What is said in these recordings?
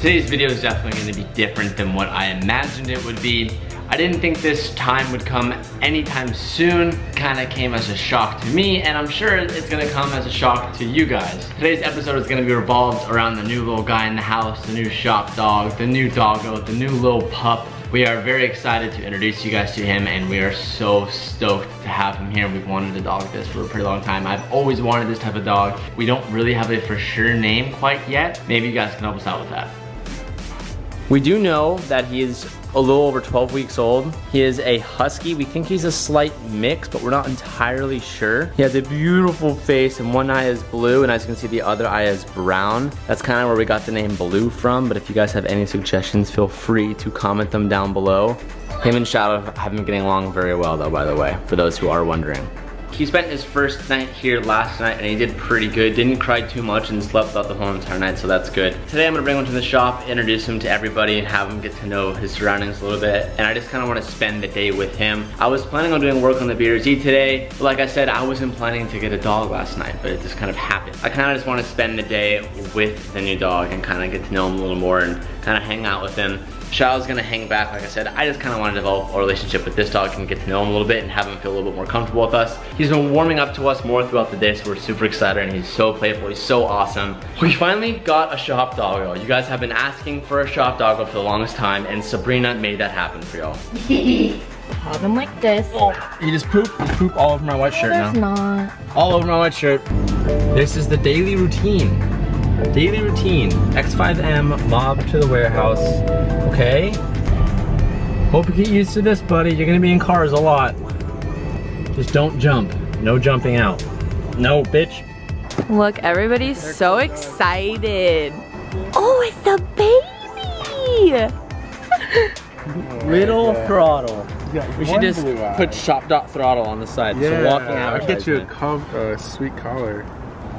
Today's video is definitely gonna be different than what I imagined it would be. I didn't think this time would come anytime soon. Kinda came as a shock to me, and I'm sure it's gonna come as a shock to you guys. Today's episode is gonna be revolved around the new little guy in the house, the new shop dog, the new doggo, the new little pup. We are very excited to introduce you guys to him and we are so stoked to have him here. We've wanted a dog this for a pretty long time. I've always wanted this type of dog. We don't really have a for sure name quite yet. Maybe you guys can help us out with that. We do know that he is a little over 12 weeks old. He is a husky. We think he's a slight mix, but we're not entirely sure. He has a beautiful face and one eye is blue, and as you can see, the other eye is brown. That's kind of where we got the name Blue from, but if you guys have any suggestions, feel free to comment them down below. Him and Shadow have been getting along very well though, by the way, for those who are wondering. He spent his first night here last night and he did pretty good. Didn't cry too much and slept out the whole entire night, so that's good. Today I'm gonna bring him to the shop, introduce him to everybody, and have him get to know his surroundings a little bit. And I just kinda wanna spend the day with him. I was planning on doing work on the BRZ today, but like I said, I wasn't planning to get a dog last night, but it just kind of happened. I kinda just wanna spend the day with the new dog and kinda get to know him a little more and kinda hang out with him. Shadow's gonna hang back, like I said. I just kinda wanna develop a relationship with this dog and get to know him a little bit and have him feel a little bit more comfortable with us. He's been warming up to us more throughout the day, so we're super excited and he's so playful, he's so awesome. We finally got a shop doggo. You guys have been asking for a shop doggo for the longest time and Sabrina made that happen for y'all. Have them like this. Oh, he just pooped, he pooped all over my white shirt There's now. not. All over my white shirt. This is the daily routine. Daily routine. X5M, mob to the warehouse. Okay? Hope you get used to this, buddy. You're gonna be in cars a lot. Just don't jump. No jumping out. No, bitch. Look, everybody's so excited. Oh, it's a baby! Little throttle. We should just put shop dot Throtl on the side. so walking out. I'll get you a com- uh, sweet collar.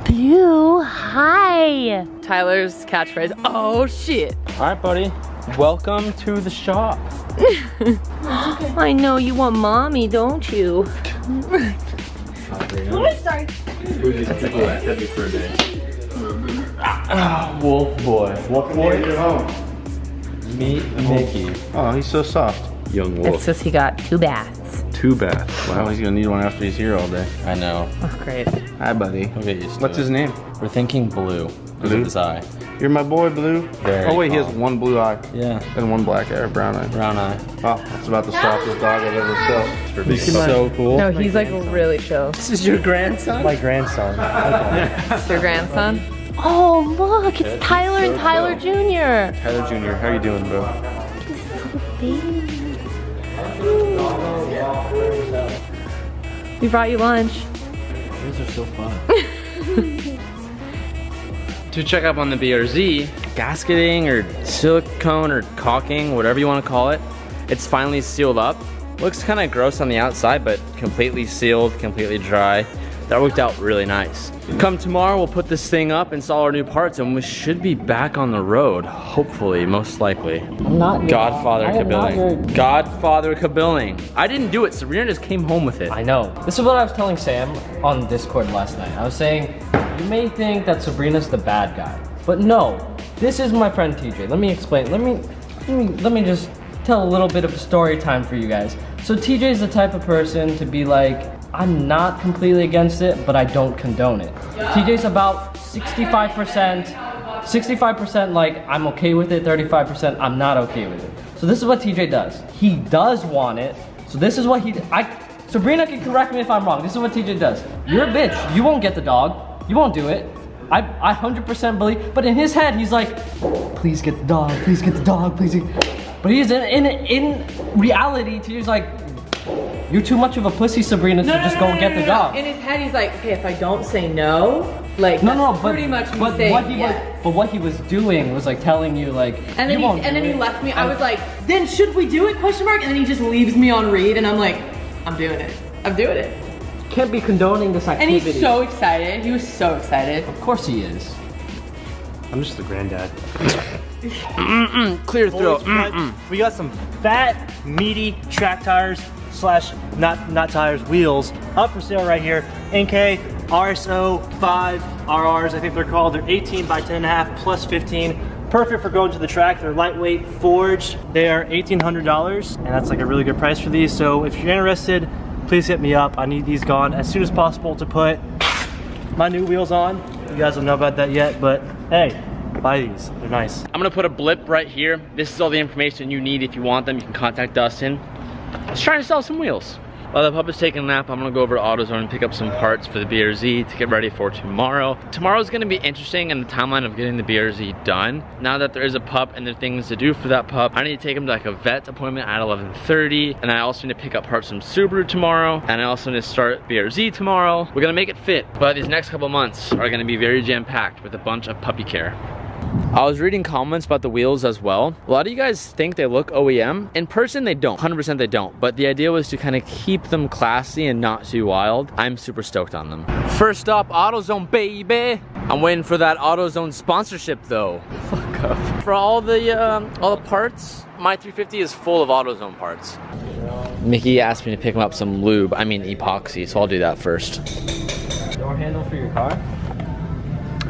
Blue, hi. Tyler's catchphrase, oh shit. All right, buddy. Welcome to the shop. I know you want mommy, don't you? sorry. Ah, wolf boy. Wolf boy. Meet Mickey. Oh, he's so soft. Young It's wolf. just he got two baths. Two baths. Wow, he's gonna need one after he's here all day. I know. Great. Hi, buddy. He'll get used to What's it. his name? We're thinking blue. Blue Blue? his eye. You're my boy, Blue. Very oh wait, he has one blue eye Yeah. and one black eye or brown eye. Brown eye. Oh, that's about the softest dog I've ever felt. He's so cool. No, he's like really chill. This is your grandson? My grandson. Your grandson? Oh, look, it's Tyler and Tyler Jr. Tyler Jr., how are you doing, bro? We brought you lunch. Are so fun. to check up on the BRZ, gasketing or silicone or caulking, whatever you want to call it, it's finally sealed up. Looks kind of gross on the outside, but completely sealed, completely dry. That worked out really nice. Come tomorrow, we'll put this thing up, install our new parts, and we should be back on the road. Hopefully, most likely. I'm not. Godfather I am not Kabilling. Godfather Kabilling. I didn't do it, Sabrina just came home with it. I know. This is what I was telling Sam on Discord last night. I was saying, you may think that Sabrina's the bad guy, but no. This is my friend TJ. Let me explain. Let me, let me, let me just tell a little bit of a story time for you guys. So TJ is the type of person to be like, I'm not completely against it, but I don't condone it. TJ's about 65%, 65% like I'm okay with it, 35% I'm not okay with it. So this is what TJ does. He does want it. So this is what he I Sabrina can correct me if I'm wrong. This is what TJ does. You're a bitch. You won't get the dog. You won't do it. I, I 100% believe, but in his head, he's like, please get the dog, please get the dog, please. But he's in, in, in reality, TJ's like, you're too much of a pussy, Sabrina, to just go and get the dog. In his head, he's like, okay, if I don't say no, like No, no, that's but, pretty much me but saying what he yes. was, but what he was doing was like telling you like, And then you he won't and do then he left me. I And- was like, then should we do it? Question mark. And then he just leaves me on read, and I'm like, I'm doing it. I'm doing it. can't be condoning this And he's so excited. He was so excited. of course he is. I'm just the granddad. Clear throat. Boys, We got some fat, meaty track tires slash not not tires wheels up for sale right here. Enkei RSO 5 RRs, I think they're called. They're 18 by 10 and a half plus 15. perfect for going to the track. They're lightweight, forged. They are $1,800, and that's like a really good price for these. So if you're interested, please hit me up. I need these gone as soon as possible to put my new wheels on. You guys don't know about that yet, but hey, buy these. They're nice. I'm gonna put a blip right here. This is all the information you need if you want them. You can contact Dustin. Let's try to sell some wheels. While the pup is taking a nap, I'm gonna go over to AutoZone and pick up some parts for the BRZ to get ready for tomorrow. Tomorrow's gonna be interesting in the timeline of getting the BRZ done. Now that there is a pup and there are things to do for that pup, I need to take him to like a vet appointment at 11.30. And I also need to pick up parts from Subaru tomorrow. And I also need to start BRZ tomorrow. We're gonna make it fit. But these next couple months are gonna be very jam-packed with a bunch of puppy care. I was reading comments about the wheels as well. A lot of you guys think they look OEM. In person, they don't. 100% they don't. But the idea was to kind of keep them classy and not too wild. I'm super stoked on them. First stop, AutoZone, baby. I'm waiting for that AutoZone sponsorship though. Fuck up. For all the, um, all the parts, my 350 is full of AutoZone parts. Mickey asked me to pick him up some lube, I mean epoxy, so I'll do that first. Door handle for your car?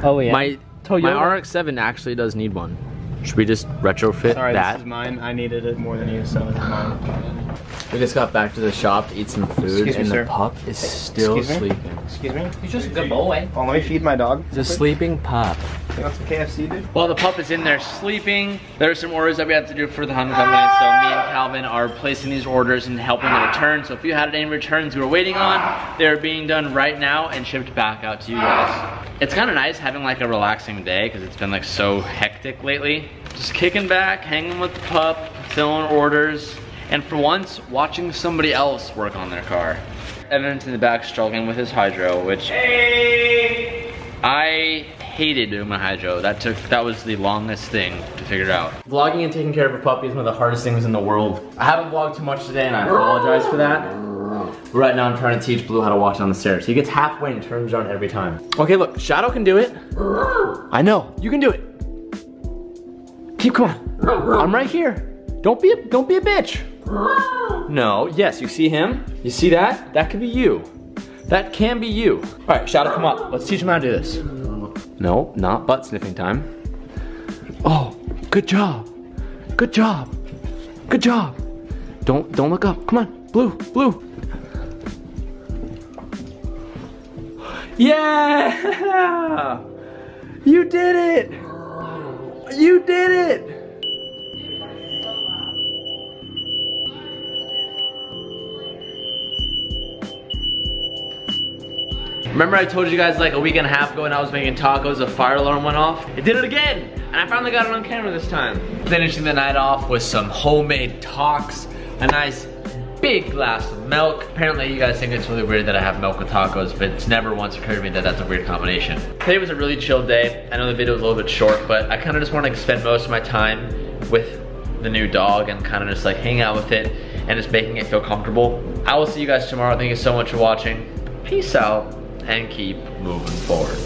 Oh yeah. My Oh, Toyota. My RX-7 actually does need one. Should we just retrofit Sorry, that? this is mine. I needed it more than you, so it's mine. We just got back to the shop to eat some food, Excuse me, and sir. the pup is still Excuse me? sleeping. Excuse me? He's just a good boy. Oh, let me feed my dog. It's a sleeping pup. You want some KFC, dude? While the pup is in there sleeping, there are some orders that we have to do for the Hunt and Company. So me and Calvin are placing these orders and helping the return. So if you had any returns you were waiting on, they're being done right now and shipped back out to you guys. It's kind of nice having like a relaxing day because it's been like so hectic lately. Just kicking back, hanging with the pup, filling orders, and for once, watching somebody else work on their car. Evan's in the back struggling with his hydro, which I hated doing my hydro. That took that was the longest thing to figure out. Vlogging and taking care of a puppy is one of the hardest things in the world. I haven't vlogged too much today and I apologize for that. Right now I'm trying to teach Blue how to walk down the stairs. He gets halfway and turns around every time. Okay, look, Shadow can do it. I know, you can do it. Keep come on. I'm right here. Don't be a don't be a bitch. No, yes, you see him? You see that? That could be you. That can be you. All right, Shadow, come up. Let's teach him how to do this. No, not butt sniffing time. Oh, good job. Good job. Good job. Don't don't look up. Come on, blue, blue. Yeah! You did it! You did it! Remember I told you guys like a week and a half ago when I was making tacos, a fire alarm went off? It did it again, and I finally got it on camera this time. Finishing the night off with some homemade talks, a nice big glass of milk. Apparently you guys think it's really weird that I have milk with tacos, but it's never once occurred to me that that's a weird combination. Today was a really chill day. I know the video was a little bit short, but I kind of just want to spend most of my time with the new dog and kind of just like hang out with it and just making it feel comfortable. I will see you guys tomorrow. Thank you so much for watching. Peace out and keep moving forward.